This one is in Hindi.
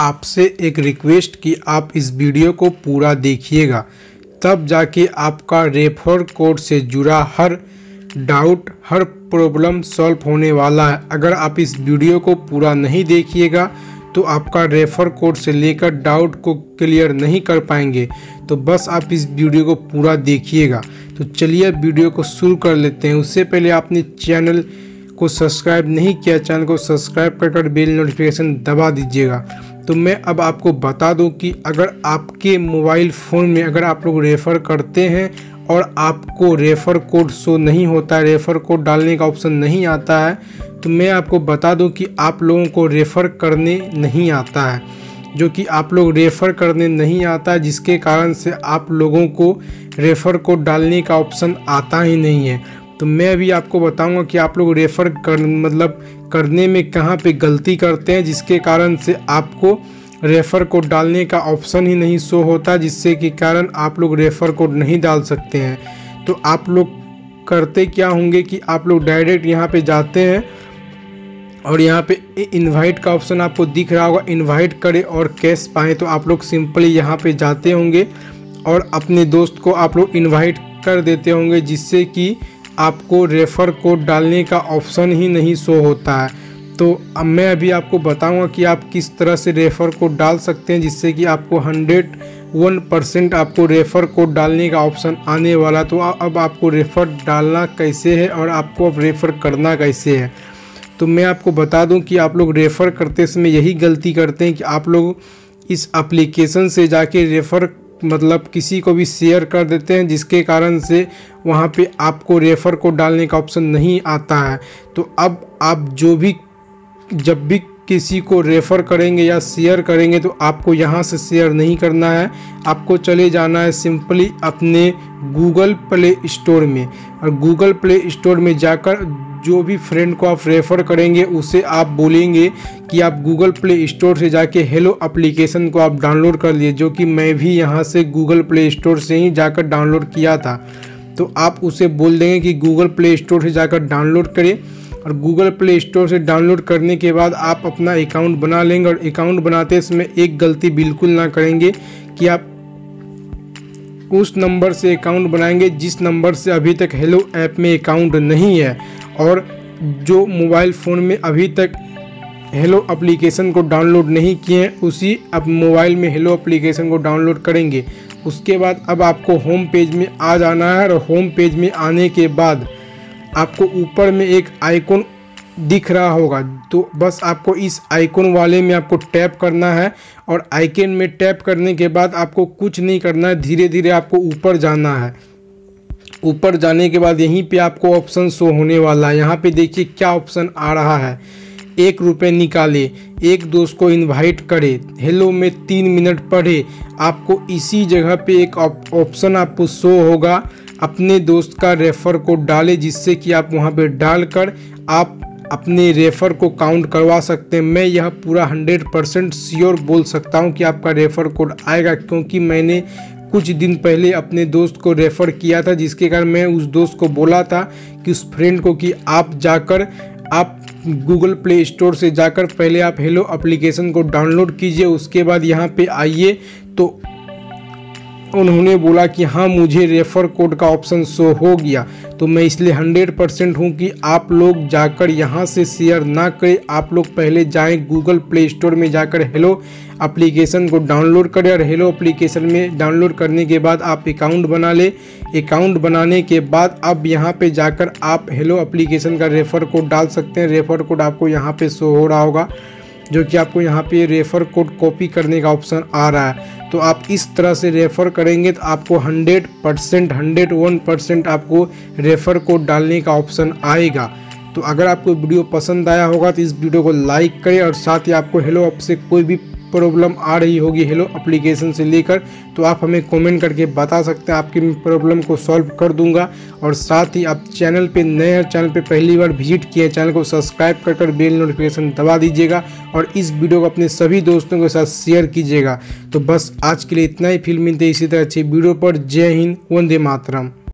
आपसे एक रिक्वेस्ट कि आप इस वीडियो को पूरा देखिएगा। तब जाके आपका रेफर कोड से जुड़ा हर डाउट हर प्रॉब्लम सॉल्व होने वाला है। अगर आप इस वीडियो को पूरा नहीं देखिएगा तो आपका रेफर कोड से लेकर डाउट को क्लियर नहीं कर पाएँगे। तो बस आप इस वीडियो को पूरा देखिएगा। तो चलिए वीडियो को शुरू कर लेते हैं। उससे पहले आपने चैनल को सब्सक्राइब नहीं किया चैनल को सब्सक्राइब कर कर बेल नोटिफिकेशन दबा दीजिएगा। तो मैं अब आपको बता दूँ कि अगर आपके मोबाइल फ़ोन में अगर आप लोग रेफ़र करते हैं और आपको रेफ़र कोड शो नहीं होता है, रेफ़र कोड डालने का ऑप्शन नहीं आता है तो मैं आपको बता दूँ कि आप लोगों को रेफ़र करने नहीं आता है। जो कि आप लोग रेफ़र करने नहीं आता, जिसके कारण से आप लोगों को रेफ़र कोड डालने का ऑप्शन आता ही नहीं है। तो मैं अभी आपको बताऊँगा कि आप लोग रेफ़र कर मतलब करने में कहाँ पे गलती करते हैं, जिसके कारण से आपको रेफ़र कोड डालने का ऑप्शन ही नहीं शो होता, जिससे कि कारण आप लोग रेफ़र कोड नहीं डाल सकते हैं। तो आप लोग करते क्या होंगे कि आप लोग डायरेक्ट यहाँ पे जाते हैं और यहाँ पे इनवाइट का ऑप्शन आपको दिख रहा होगा इनवाइट करें और कैश पाएँ तो आप लोग सिंपली यहाँ पे जाते होंगे और अपने दोस्त को आप लोग इनवाइट कर देते होंगे, जिससे कि आपको रेफ़र कोड डालने का ऑप्शन ही नहीं शो होता है। तो अब मैं अभी आपको बताऊँगा कि आप किस तरह से रेफ़र कोड डाल सकते हैं, जिससे कि आपको हंड्रेड वन परसेंट आपको रेफ़र कोड डालने का ऑप्शन आने वाला। तो अब आपको रेफ़र डालना कैसे है और आपको अब रेफ़र करना कैसे है? तो मैं आपको बता दूँ कि आप लोग रेफ़र करते समय यही गलती करते हैं कि आप लोग इस एप्लीकेशन से जाके रेफ़र मतलब किसी को भी शेयर कर देते हैं, जिसके कारण से वहाँ पे आपको रेफ़र कोड डालने का ऑप्शन नहीं आता है। तो अब आप जो भी, जब भी किसी को रेफ़र करेंगे या शेयर करेंगे तो आपको यहाँ से शेयर नहीं करना है। आपको चले जाना है सिंपली अपने गूगल प्ले स्टोर में। और गूगल प्ले स्टोर में जाकर जो भी फ्रेंड को आप रेफ़र करेंगे, उसे आप बोलेंगे कि आप गूगल प्ले स्टोर से जाके हेलो एप्लीकेशन को आप डाउनलोड कर लिए, जो कि मैं भी यहाँ से गूगल प्ले स्टोर से ही जाकर डाउनलोड किया था। तो आप उसे बोल देंगे कि गूगल प्ले स्टोर से जाकर डाउनलोड करें। और गूगल प्ले स्टोर से डाउनलोड करने के बाद आप अपना अकाउंट बना लेंगे और अकाउंट बनाते समय एक गलती बिल्कुल ना करेंगे कि आप उस नंबर से अकाउंट बनाएँगे जिस नंबर से अभी तक हेलो ऐप में अकाउंट नहीं है और जो मोबाइल फ़ोन में अभी तक हेलो एप्लीकेशन को डाउनलोड नहीं किए हैं, उसी अब मोबाइल में हेलो एप्लीकेशन को डाउनलोड करेंगे। उसके बाद अब आपको होम पेज में आ जाना है और होम पेज में आने के बाद आपको ऊपर में एक आइकॉन दिख रहा होगा। तो बस आपको इस आइकॉन वाले में आपको टैप करना है और आइकन में टैप करने के बाद आपको कुछ नहीं करना है धीरे धीरे आपको ऊपर जाना है। ऊपर जाने के बाद यहीं पे आपको ऑप्शन शो होने वाला है। यहाँ पे देखिए क्या ऑप्शन आ रहा है। एक रुपये निकाले, एक दोस्त को इनवाइट करे हेलो में तीन मिनट पढ़े। आपको इसी जगह पे एक ऑप्शन आपको शो होगा। अपने दोस्त का रेफ़र कोड डाले, जिससे कि आप वहाँ पे डालकर आप अपने रेफ़र को काउंट करवा सकते हैं। मैं यह पूरा हंड्रेड परसेंट श्योर बोल सकता हूँ कि आपका रेफ़र कोड आएगा, क्योंकि मैंने कुछ दिन पहले अपने दोस्त को रेफ़र किया था, जिसके कारण मैं उस दोस्त को बोला था कि उस फ्रेंड को कि आप जाकर आप गूगल प्ले स्टोर से जाकर पहले आप हेलो एप्लीकेशन को डाउनलोड कीजिए, उसके बाद यहाँ पे आइए तो उन्होंने बोला कि हाँ मुझे रेफ़र कोड का ऑप्शन शो हो गया। तो मैं इसलिए हंड्रेड परसेंट हूँ कि आप लोग जाकर यहाँ से शेयर ना करें। आप लोग पहले जाएँ गूगल प्ले स्टोर में जाकर हेलो एप्लीकेशन को डाउनलोड करें और हेलो एप्लीकेशन में डाउनलोड करने के बाद आप अकाउंट बना लें। अकाउंट बनाने के बाद अब यहाँ पे जाकर आप हेलो एप्लीकेशन का रेफ़र कोड डाल सकते हैं। रेफ़र कोड आपको यहाँ पे शो हो रहा होगा। जो कि आपको यहाँ पे रेफ़र कोड कॉपी करने का ऑप्शन आ रहा है। तो आप इस तरह से रेफ़र करेंगे तो आपको 100 परसेंट हंड्रेड वन परसेंट आपको रेफ़र कोड डालने का ऑप्शन आएगा। तो अगर आपको वीडियो पसंद आया होगा तो इस वीडियो को लाइक करें और साथ ही आपको हेलो ऐप से कोई भी प्रॉब्लम आ रही होगी। हेलो एप्लीकेशन से लेकर तो आप हमें कमेंट करके बता सकते हैं। आपकी प्रॉब्लम को सॉल्व कर दूँगा और साथ ही आप चैनल पे नए चैनल पे पहली बार विज़िट किए चैनल को सब्सक्राइब कर कर बेल नोटिफिकेशन दबा दीजिएगा और इस वीडियो को अपने सभी दोस्तों के साथ शेयर कीजिएगा। तो बस आज के लिए इतना ही। फ़िल्म मिलते इसी तरह अच्छी वीडियो पर। जय हिंद, वंदे मातरम।